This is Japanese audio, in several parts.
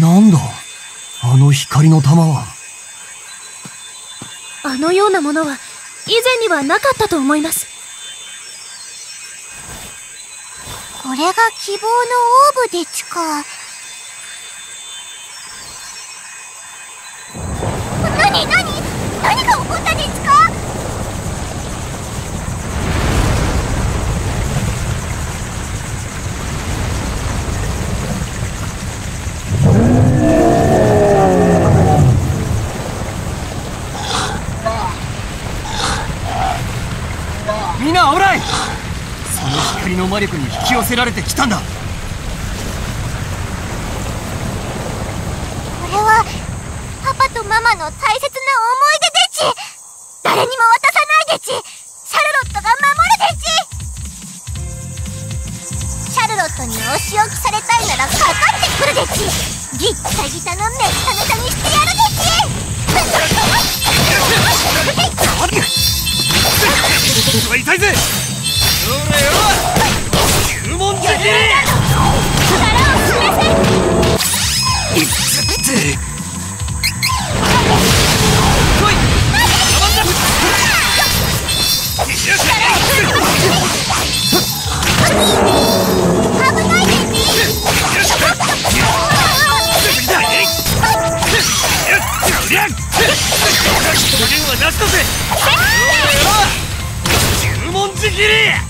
なんだ？あの光の玉は。あのようなものは以前にはなかったと思います。これが希望のオーブでちか？何何何が起こったですかみんな危ないその魔力に引き寄せられてきたんだ。これはパパとママの大切な思い出でち。誰にも渡さないでち。シャルロットが守るでち。シャルロットにお仕置きされたいならかかってくるでち。ギッタギタのめっためたにしてやるでち。は痛いぜそれよ注文でき力を示せいっつって来い危ないではなしだぜ注文じきり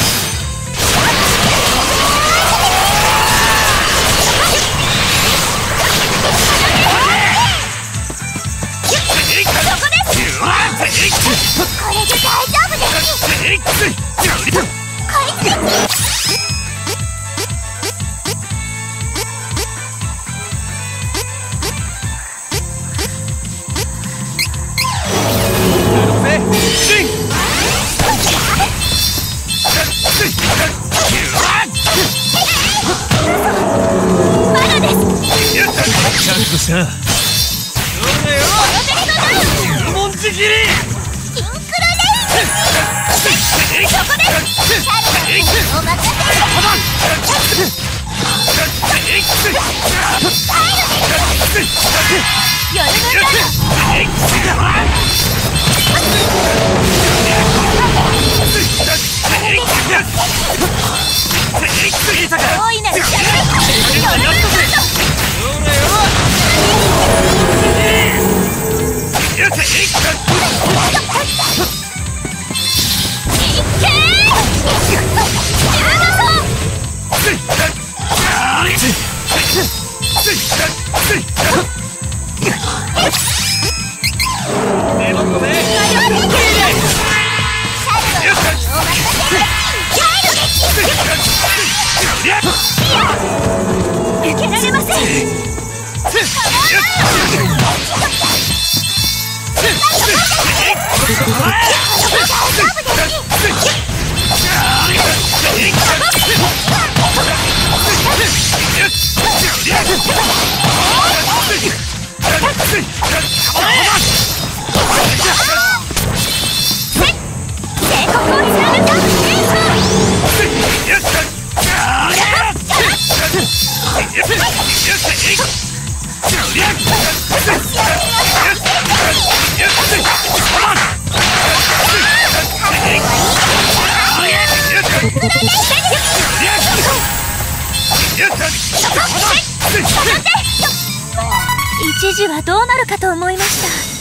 一時はどうなるかと思いました。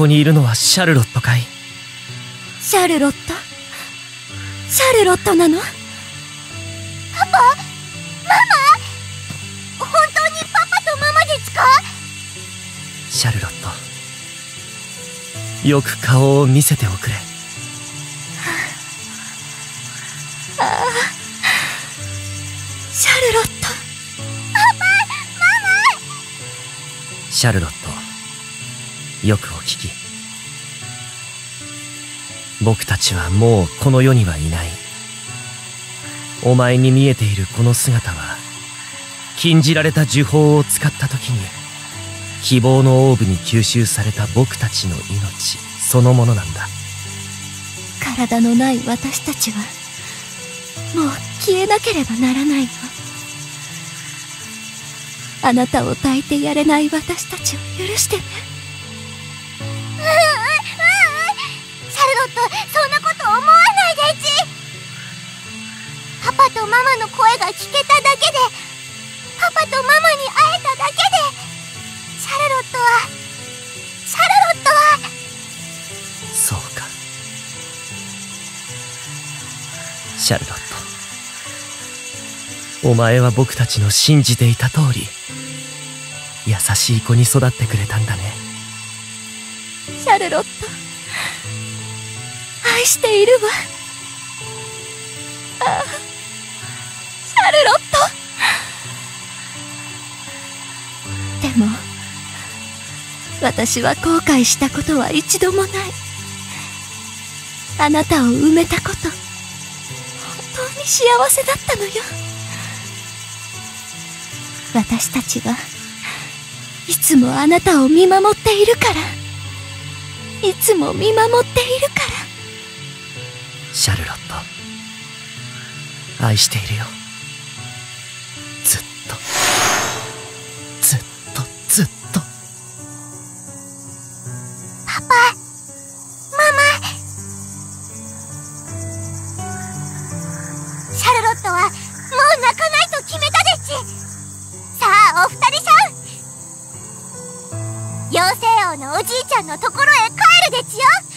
こにいるのはシャルロットかい？シャルロット？シャルロットなの？パパ？ママ？本当にパパとママですか？シャルロット。よく顔を見せておくれ。ああ。シャルロット。パパ？ママ？シャルロット。よくお聞き。僕たちはもうこの世にはいない。お前に見えているこの姿は禁じられた呪法を使った時に希望のオーブに吸収された僕たちの命そのものなんだ。体のない私たちはもう消えなければならないのあなたを抱いてやれない私たちを許してね。シャルロット。お前は僕たちの信じていた通り優しい子に育ってくれたんだね。シャルロット。愛しているわ。ああシャルロット。でも私は後悔したことは一度もない。あなたを埋めたこと。幸せだったのよ。私たちはいつもあなたを見守っているから。いつも見守っているから。シャルロット愛しているよ。のおじいちゃんのところへ帰るでちよ。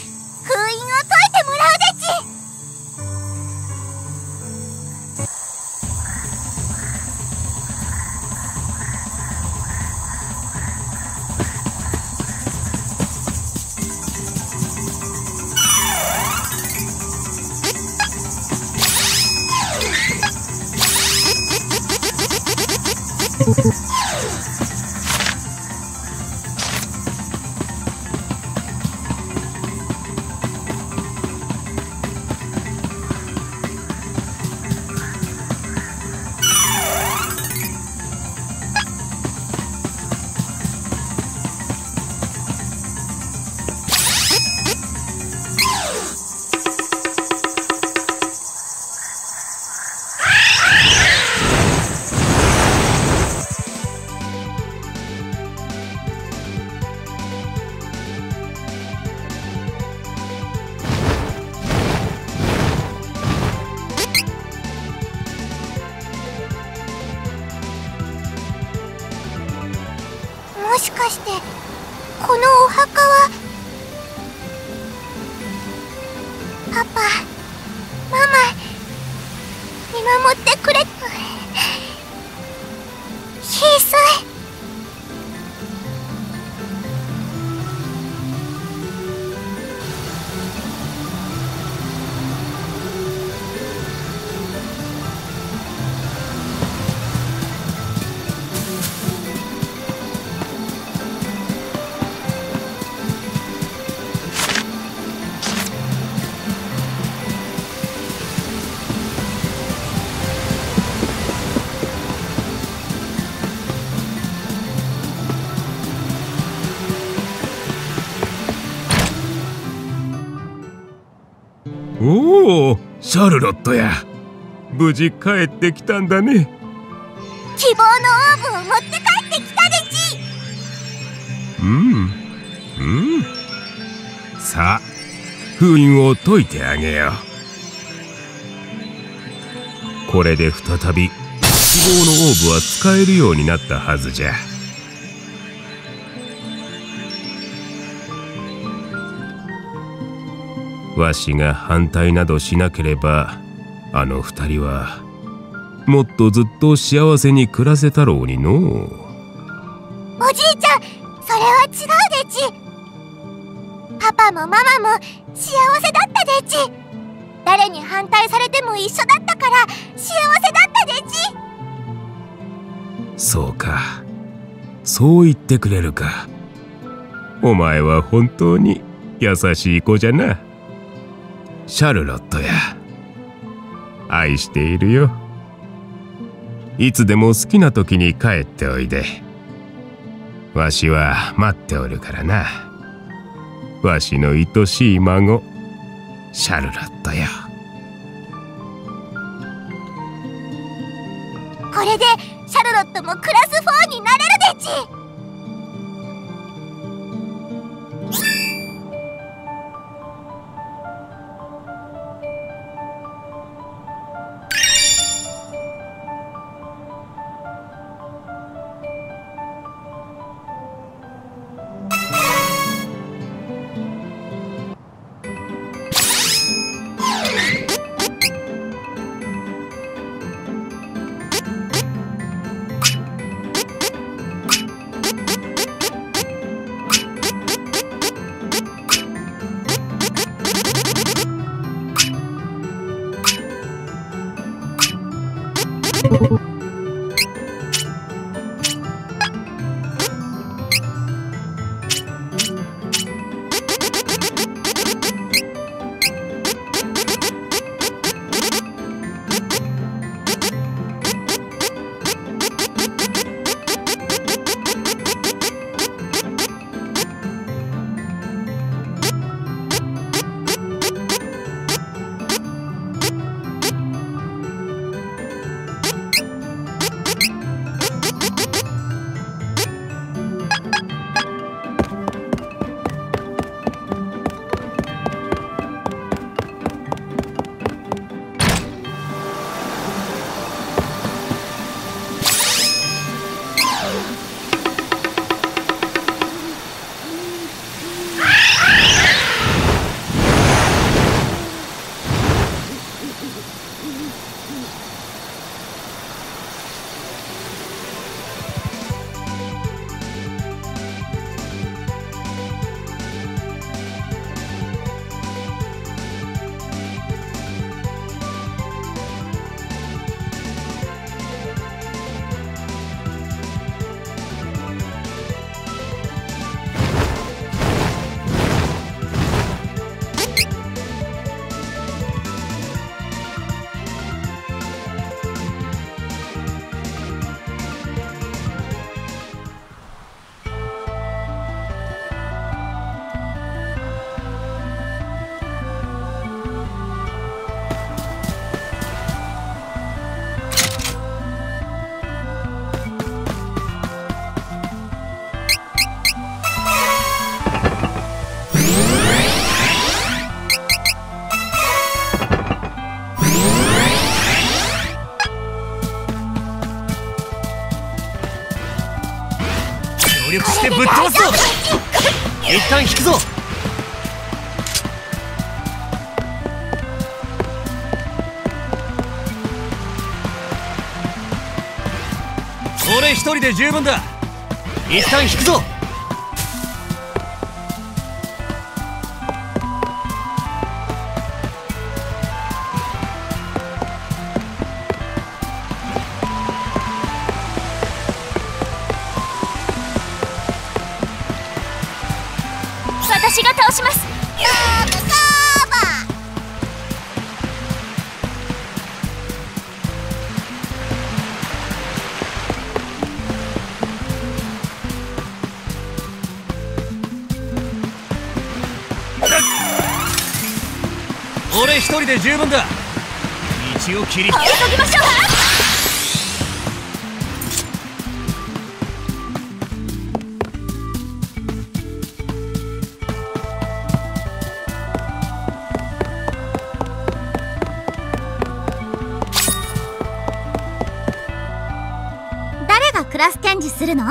おおシャルロットや。無事帰ってきたんだね。希望のオーブを持って帰ってきたでち。うんうん。さあ封印を解いてあげよう。これで再び希望のオーブは使えるようになったはずじゃわしが反対などしなければあの二人はもっとずっと幸せに暮らせたろうにのう。おじいちゃんそれは違うでち。パパもママも幸せだったでち。誰に反対されても一緒だったから幸せだったでち。そうか。そう言ってくれるか。お前は本当に優しい子じゃなシャルロットや。愛しているよ。いつでも好きな時に帰っておいで。わしは待っておるからな。わしの愛しい孫。シャルロットよ。これでシャルロットもクラス4になれるでち。旦引くぞ。俺一人で十分だ。一旦引くぞ。俺一人で十分だ。道を切り。急ぎましょう。クラスチェンジするの？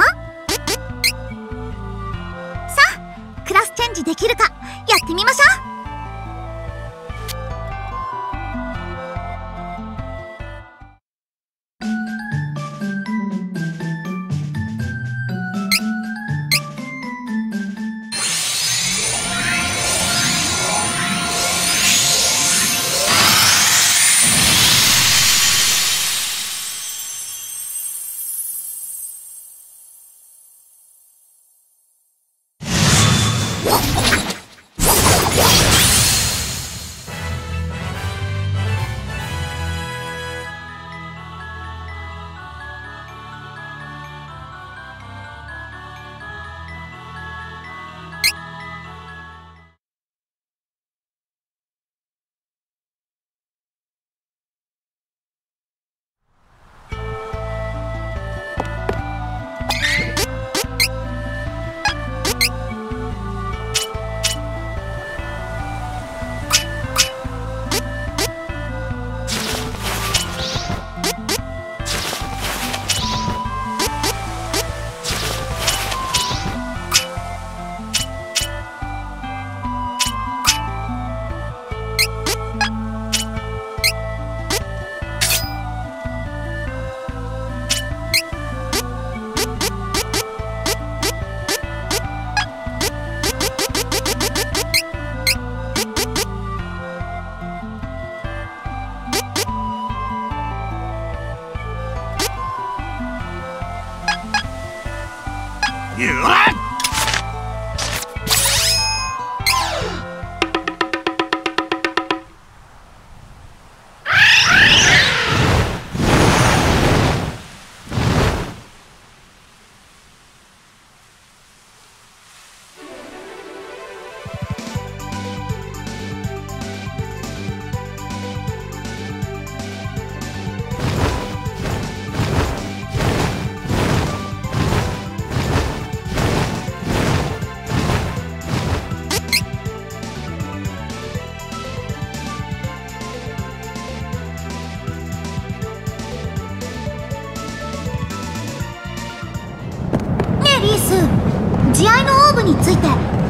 慈愛のオーブについて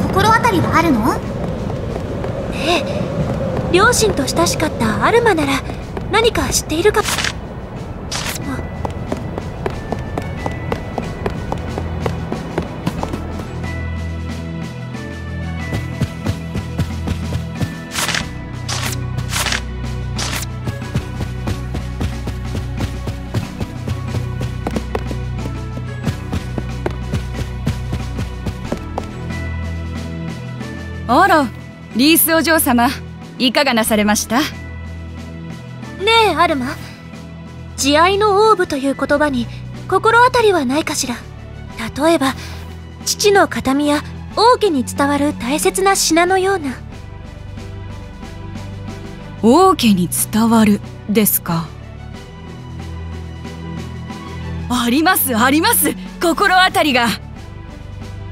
心当たりはあるの？ええ両親と親しかったアルマなら何か知っているかリースお嬢様いかがなされました？ねえアルマ。慈愛のオーブという言葉に心当たりはないかしら。例えば父の形見や王家に伝わる大切な品のような。王家に伝わるですか？ありますあります。心当たりが。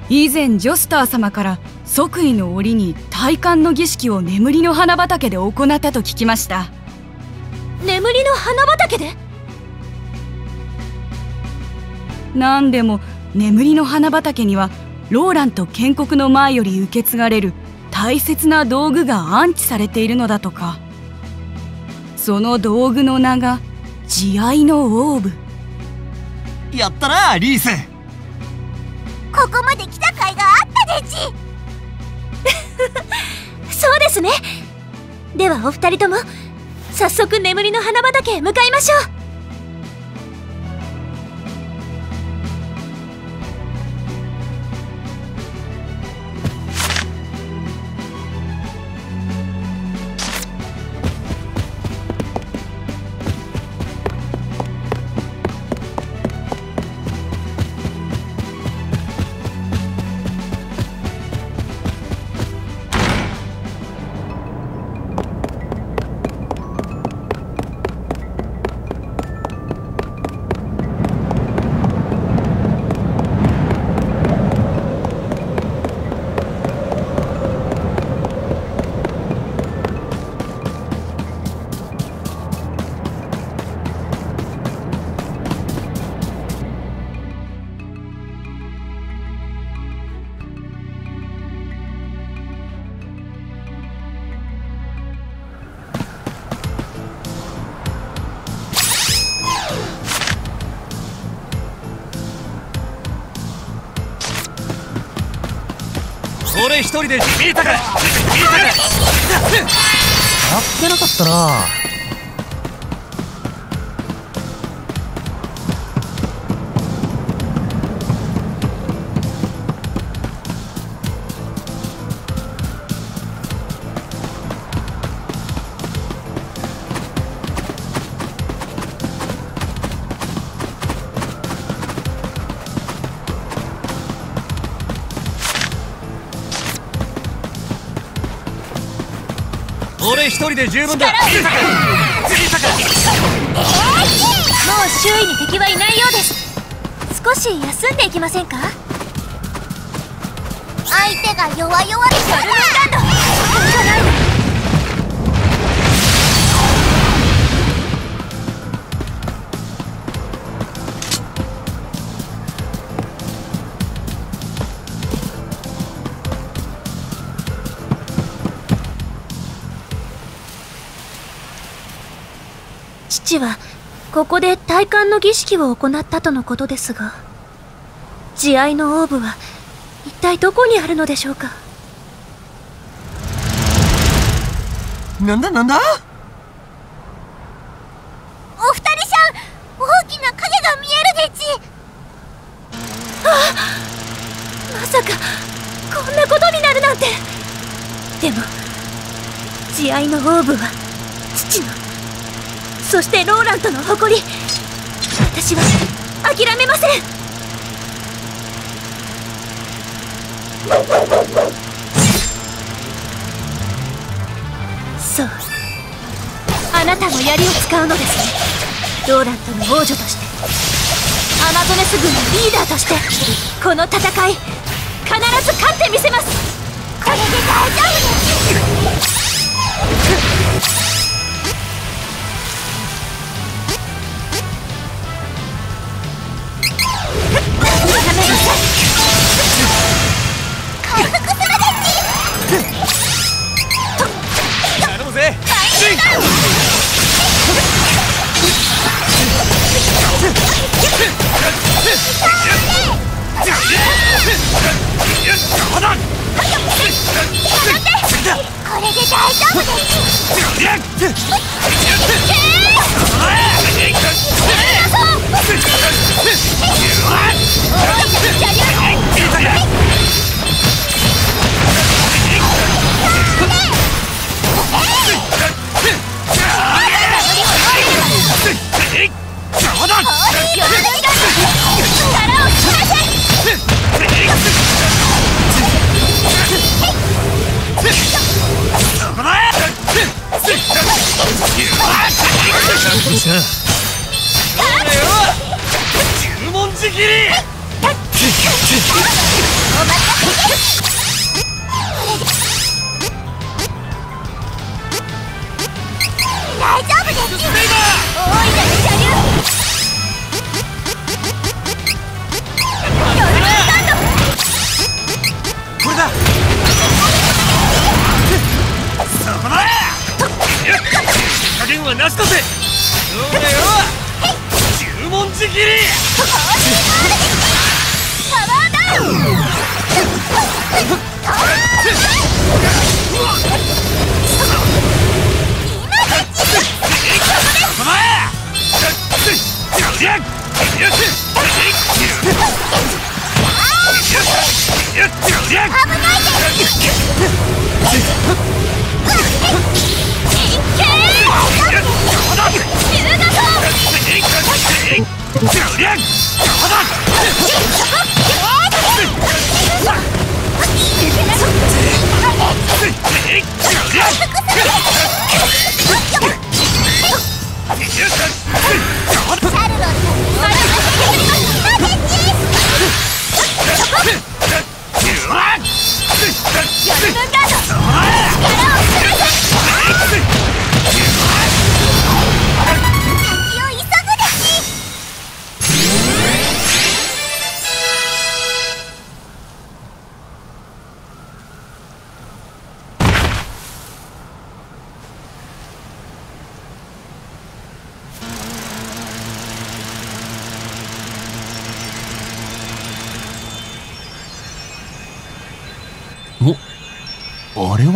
以前ジョスター様から即位の折に戴冠の儀式を眠りの花畑で行ったと聞きました。眠りの花畑で？何でも眠りの花畑にはローラント建国の前より受け継がれる大切な道具が安置されているのだとか。その道具の名が慈愛のオーブやったなリースここまで来た甲斐があったでちそうですね。ではお二人とも早速眠りの花畑へ向かいましょう。一人で見えたか見えたかやってなかったな。人で十分だ。もう周囲に敵はいないようです。少し休んでいきませんか？相手が弱々でしょ父はここで戴冠の儀式を行ったとのことですが慈愛のオーブは一体どこにあるのでしょうか？なんだなんだ？お二人さん大きな影が見えるでち。まさかこんなことになるなんて。でも慈愛のオーブは父のそしてローラントの誇り私は諦めません。そう。あなたも槍を使うのですね。ローラントの王女として。アマゾネス軍のリーダーとして。この戦い必ず勝ってみせます。これで大丈夫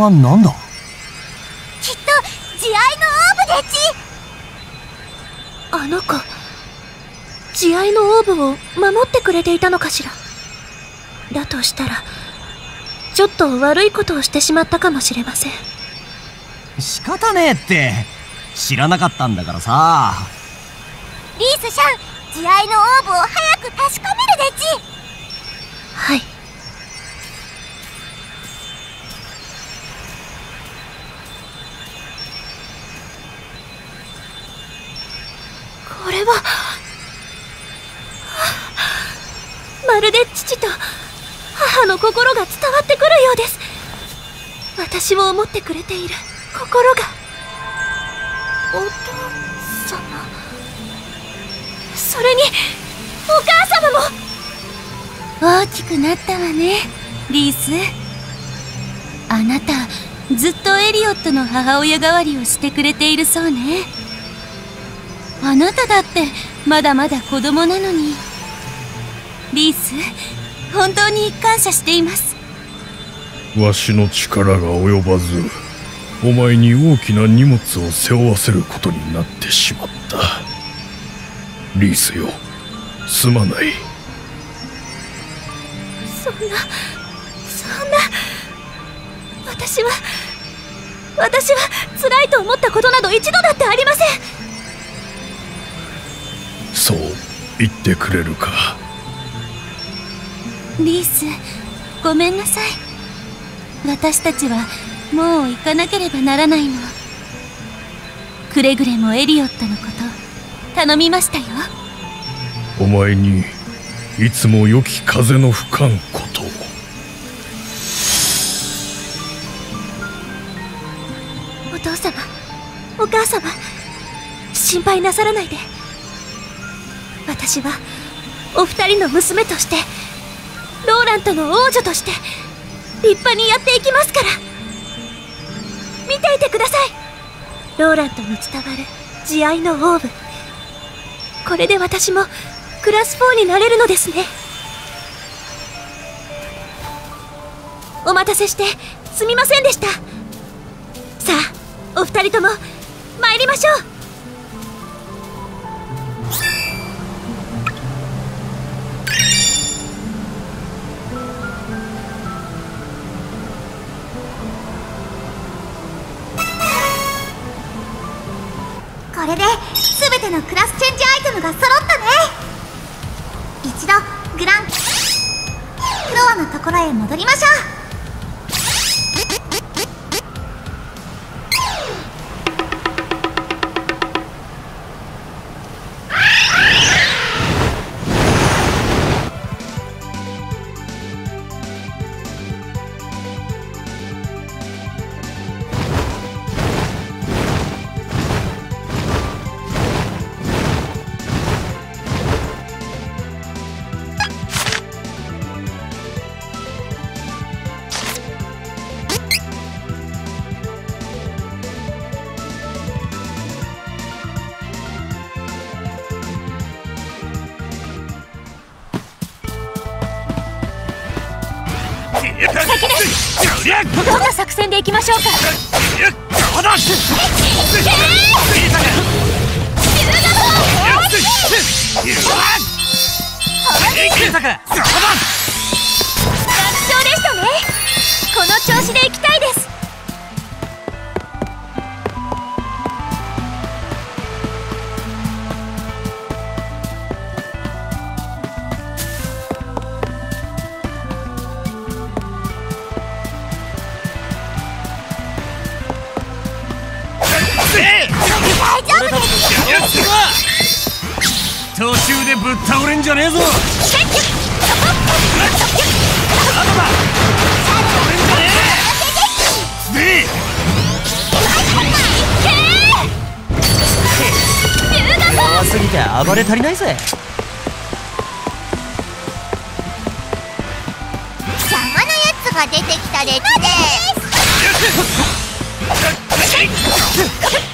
は何だ？きっと慈愛のオーブでち。あの子慈愛のオーブを守ってくれていたのかしら？だとしたらちょっと悪いことをしてしまったかもしれません。仕方ねえって。知らなかったんだからさ。リースシャン慈愛のオーブを早く確かめるでちはい心が伝わってくるようです。私を思ってくれている。心が。お父様。それにお母様も。大きくなったわねリース。あなたずっとエリオットの母親代わりをしてくれているそうね。あなただってまだまだ子供なのに。リース本当に感謝しています。わしの力が及ばずお前に大きな荷物を背負わせることになってしまった。リースよすまない。そんなそんな私は私は辛いと思ったことなど一度だってありません。そう言ってくれるかリースごめんなさい。私たちはもう行かなければならないの。くれぐれもエリオットのこと頼みましたよ。お前にいつも良き風の吹かんことを。お父様お母様心配なさらないで。私はお二人の娘としてラントの王女として立派にやっていきますから。見ていてください。ローラントに伝わる慈愛のオーブこれで私もクラス4になれるのですね。お待たせしてすみませんでした。さあお二人とも参りましょう。りましょう。でいきましょうか。楽勝でしたねこの調子でいきたいです大丈夫です。途中でぶっ倒れんじゃねえぞ。で怖すぎて暴れ足りないぜ。邪魔なやつが出てきたですね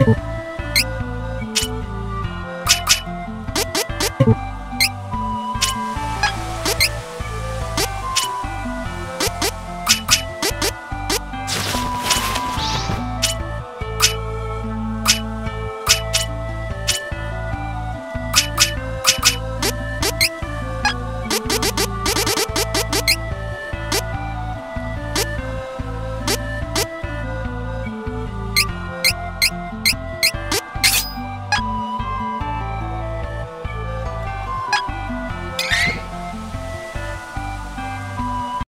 you.